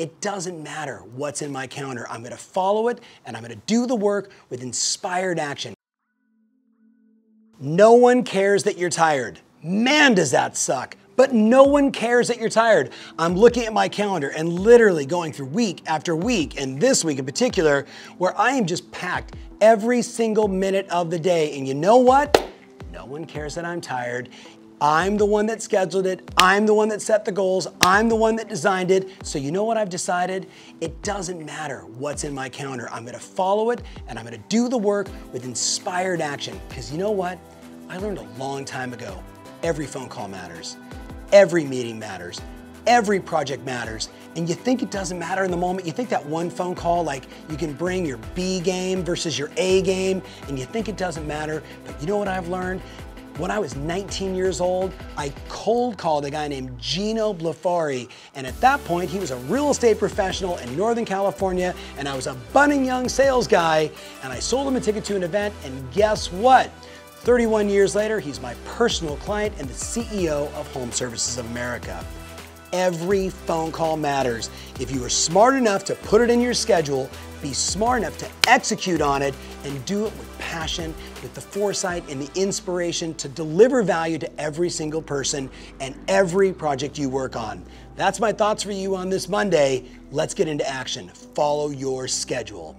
It doesn't matter what's in my calendar. I'm to follow it and I'm to do the work with inspired action. No one cares that you're tired. Man, does that suck. But no one cares that you're tired. I'm looking at my calendar and literally going through week after week, and this week in particular, where I am just packed every single minute of the day. And you know what? No one cares that I'm tired. I'm the one that scheduled it. I'm the one that set the goals. I'm the one that designed it. So you know what I've decided? It doesn't matter what's in my calendar. I'm gonna follow it and I'm gonna do the work with inspired action. Because you know what? I learned a long time ago, every phone call matters. Every meeting matters. Every project matters. And you think it doesn't matter in the moment. You think that one phone call, like you can bring your B game versus your A game, and you think it doesn't matter. But you know what I've learned? When I was 19 years old, I cold called a guy named Gino Blefari. And at that point, he was a real estate professional in Northern California, and I was a budding young sales guy. And I sold him a ticket to an event, and guess what? 31 years later, he's my personal client and the CEO of Home Services of America. Every phone call matters. If you are smart enough to put it in your schedule, be smart enough to execute on it, and do it with passion, with the foresight and the inspiration to deliver value to every single person and every project you work on. That's my thoughts for you on this Monday. Let's get into action. Follow your schedule.